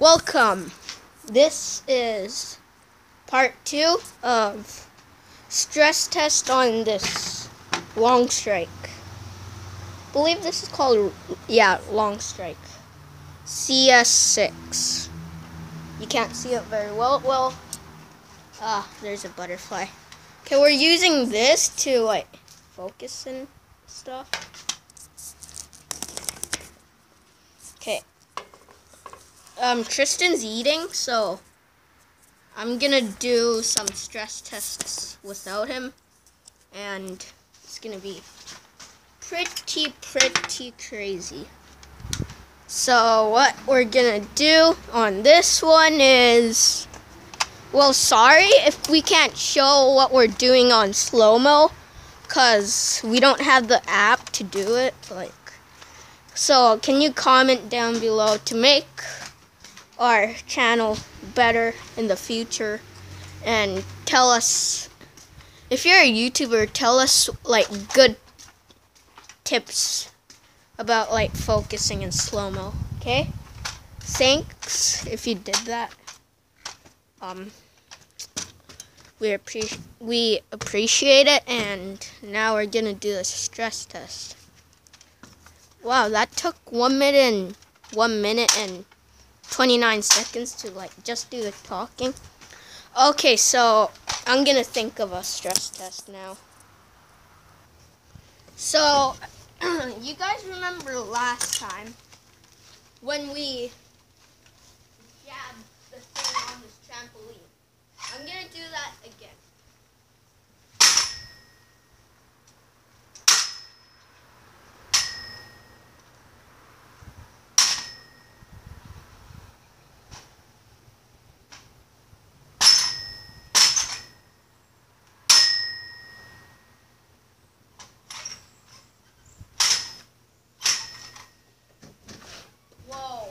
Welcome. This is part two of stress test on this Longstrike. believe this is called yeah Longstrike. CS6. You can't see it very well. Well, ah, there's a butterfly. Okay, we're using this to like focus and stuff. Okay. Um, Tristen's eating, so I'm gonna do some stress tests without him, and it's gonna be pretty, pretty crazy. So what we're gonna do on this one is, well, sorry if we can't show what we're doing on slow-mo, because we don't have the app to do it, like, so can you comment down below to make our channel better in the future and tell us if you're a YouTuber, tell us like good tips about like focusing in slow-mo, okay? Thanks if you did that. Um we appreciate we appreciate it and now we're going to do a stress test. Wow, that took 1 minute and 1 minute and 29 seconds to like just do the talking. Okay, so I'm gonna think of a stress test now. So, you guys remember last time when we jabbed the thing on this trampoline? I'm gonna do that again. Whoa.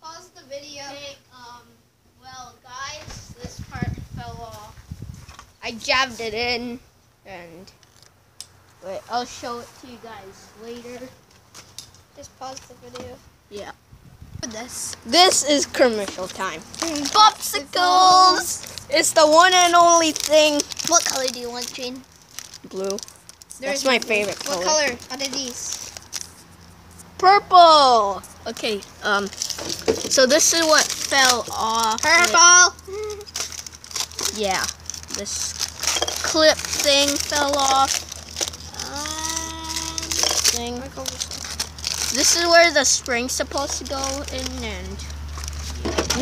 Pause the video. Hey, um, well, guys, this part fell off. I jabbed it in, and wait, I'll show it to you guys later. Just pause the video. Yeah. This. This is commercial time. Popsicles! It's the one and only thing. What color do you want, Jane? Blue. There That's my blue. favorite color. What color out of these? Purple! Okay, um, so this is what fell off. Purple. Yeah, this clip thing fell off. Thing. This is where the spring's supposed to go in, and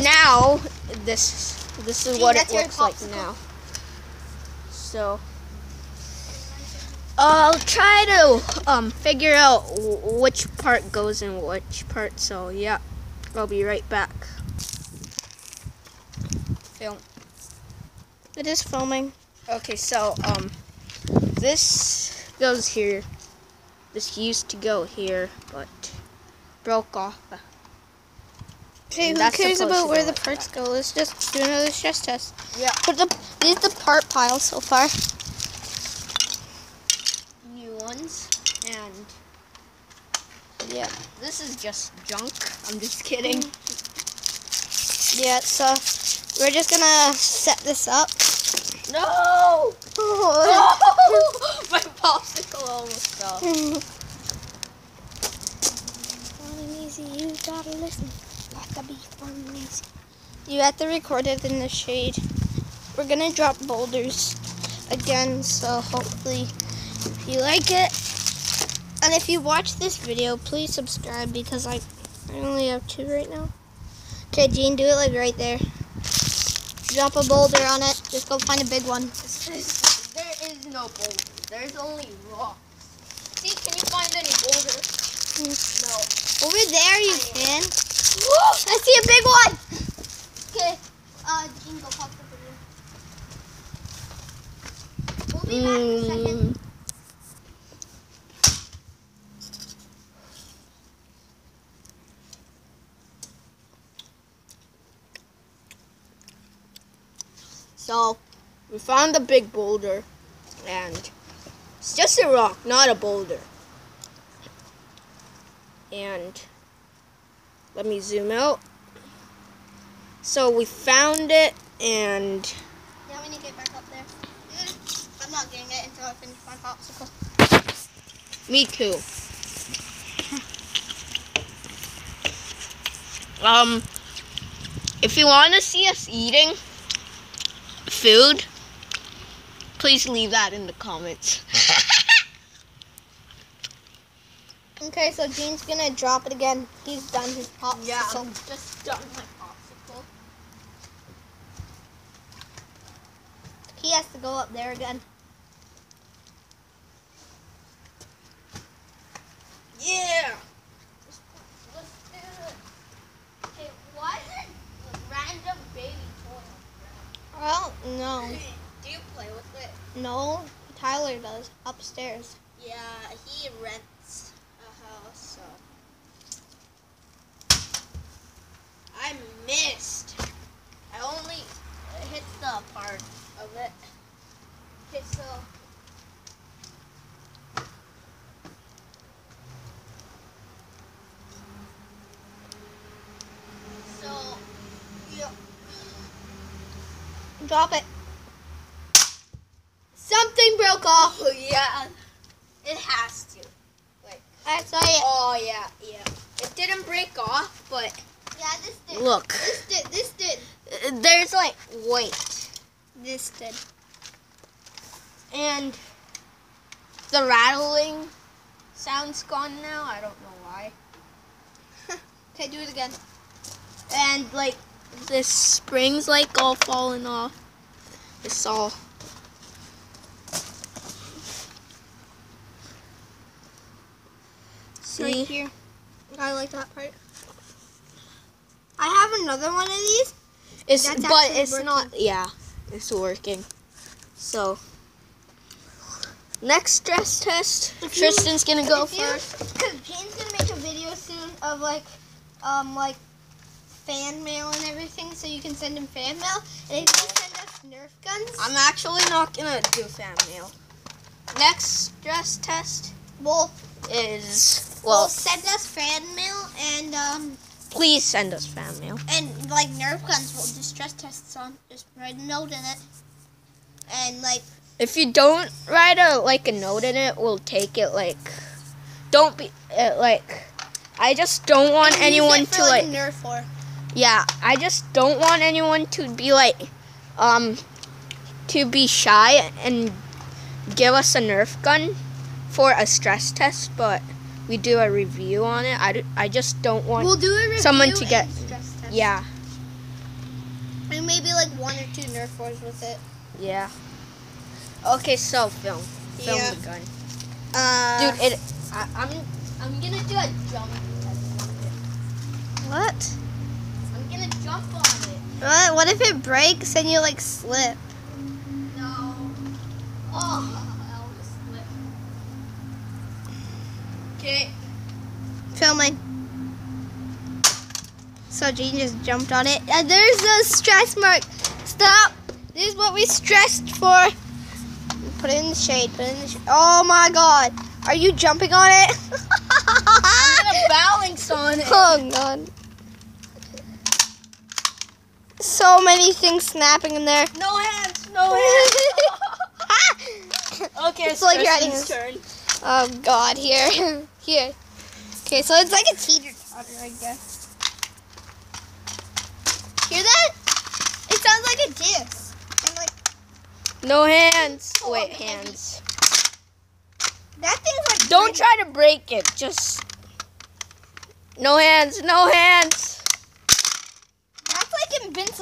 now this this is See, what it looks like now. So I'll try to um figure out which part goes in which part. So yeah, I'll be right back. Film. It is filming. Okay, so um, this goes here. This used to go here, but broke off. Okay, And who cares about where the like parts go? Let's just do another stress test. Yeah. But the these the part pile so far. New ones, and Yeah. this is just junk. I'm just kidding. Yeah. So we're just gonna set this up. No! Oh. My popsicle almost fell. Fun and easy, you gotta listen. Gotta be fun and easy. You have to record it in the shade. We're gonna drop boulders again, so hopefully you like it. And if you watch this video, please subscribe because I, I only have two right now. Okay, Jean, do it like right there. Drop a boulder on it. Just go find a big one. there is no boulder. There's only rocks. See, can you find any boulders? No. Over there you can. I see a big one. Okay, uh, go pop the video. We'll be back in a second. So, we found a big boulder, and it's just a rock, not a boulder. And let me zoom out. So we found it and Yeah, we need to get back up there. Mm, I'm not getting it until I finish my popsicle. me too. Um, if you want to see us eating food, please leave that in the comments. Okay, so Jean's gonna drop it again. He's done his popsicle. Yeah, I'm just done my popsicle. He has to go up there again. Yeah. Hey, why is it a random baby toy? Well, no. Do you play with it? No, Tyler does upstairs. Yeah, he rents a house, so. I missed. I only hit the part of it. Okay, so. So, yeah. Drop it. Something broke off. Oh, yeah. It has to. I saw it. Oh, yeah, yeah. It didn't break off, but. Yeah, this did. Look. This did. This did. Uh, There's like weight. This did. And the rattling sound's gone now. I don't know why. Okay, do it again. And like this spring's like all falling off. It's all. See? Right here. I like that part. I have another one of these. It's That's but it's not. Yeah, it's working. So next stress test. If you- Tristen's gonna go you- first. Cause Jane's gonna make a video soon of like, um, like fan mail and everything, so you can send him fan mail. And if you send us Nerf guns, I'm actually not gonna do fan mail. Next stress test we'll, is we'll well. send us fan mail and um Please send us fan mail. and like Nerf guns. We'll do stress tests on. Just write a note in it. And like, If you don't write a like a note in it, we'll take it. Like, don't be uh, like. I just don't want anyone to like, like. Nerf war. Yeah, I just don't want anyone to be like, um, to be shy and give us a Nerf gun for a stress test, but we do a review on it. I, do, I just don't want. We'll do a review someone to get- stress test. yeah, And maybe like one or two Nerf wars with it. yeah. Okay, so film, film Yeah. the gun, Uh, dude. It. I, I'm I'm gonna do a jump. test on it. what? Jump on it. What? What if it breaks and you like slip? No. Oh, I almost slipped. Okay. Filming. So Jean just jumped on it. And there's a stress mark. Stop. This is what we stressed for. Put it in the shade. Put it in the shade. Oh my god. Are you jumping on it? I'm gonna balance on it. oh god. So many things snapping in there. No hands, no hands. okay, It's like you're adding turn. Oh god, here. here. Okay, so it's like a teeter totter, I guess. Hear that? It sounds like a disc. And like No hands. Oh, Wait, hands. that thing's like Don't try to break it. Just no hands, no hands.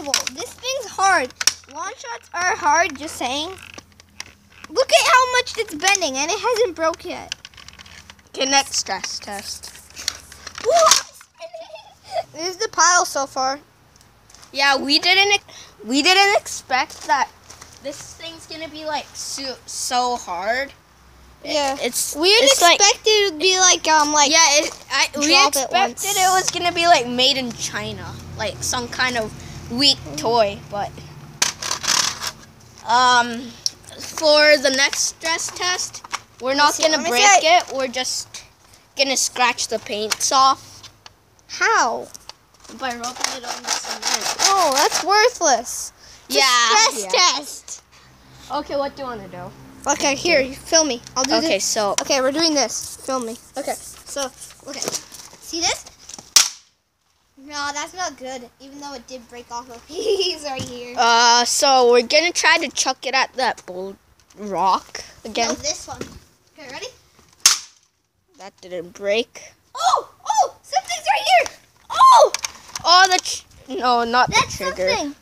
Like invincible. This thing's hard. Launch shots are hard, just saying. Look at how much it's bending and it hasn't broke yet. Okay, next stress test. this is the pile so far. Yeah, we didn't we didn't expect that this thing's gonna be like so so hard. Yeah. It's We it's like expected it would be like um like yeah, it, I, we it expected once. it, was gonna be like made in China, like some kind of weak toy. But um, for the next stress test, we're not see- gonna break it. We're just gonna scratch the paints off. how? by rubbing it on the cement. Oh, that's worthless. It's a stress yeah. test. Okay, what do you want to do? Okay, here, you film me. I'll do Okay, this. so Okay, we're doing this. Film me. Okay, so, okay. See this? No, that's not good, even though it did break off a piece right here. uh, so we're gonna try to chuck it at that bull rock again. No, this one. Okay, ready? That didn't break. Oh, oh, something's right here. Oh, Oh, the no, not that's the trigger. something.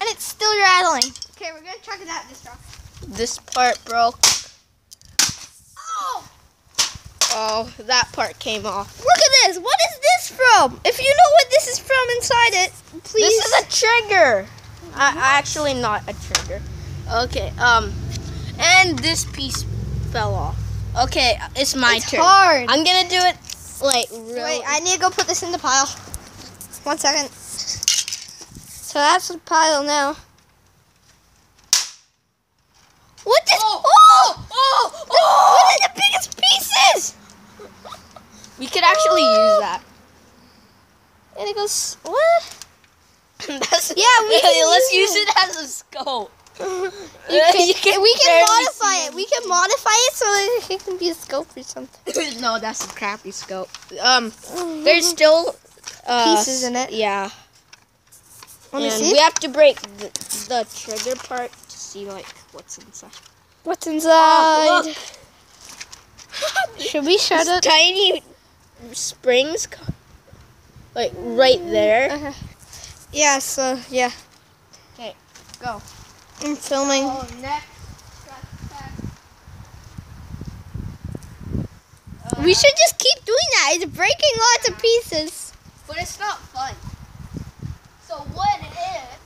And it's still rattling. Okay, we're gonna chuck it at this rock. This part broke. Oh, Oh, that part came off. look at this. What is this from? If you know what this is from inside it, please. This is a trigger. I, I actually not a trigger. Okay. Um, and this piece fell off. Okay, it's my it's turn. hard. I'm gonna do it like real. Wait, I need to go put this in the pile. One second. So that's the pile now. What is? Oh, Oh! oh, The- What are the biggest pieces? We could actually use that. And it goes. What? That's, Yeah, we can let's use use it as a scope. You can- you can we can modify see it. We can modify it so that it can be a scope or something. no, that's a crappy scope. Um, there's still uh, Pieces in it. Yeah, and we have to break the, the trigger part to see like what's inside. What's inside? Oh. Should we shut it? tiny springs, like right there. Uh-huh. Yeah. So yeah. Okay, go. I'm filming. Oh, next. We should just keep doing that. It's breaking lots of pieces. But it's not fun. So what is?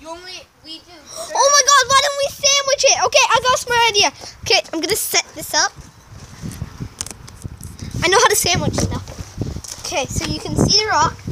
You only we do. Oh my god, why don't we sandwich it? Okay, I got a smart idea. Okay, I'm gonna set this up. I know how to sandwich stuff. Okay, so you can see the rock.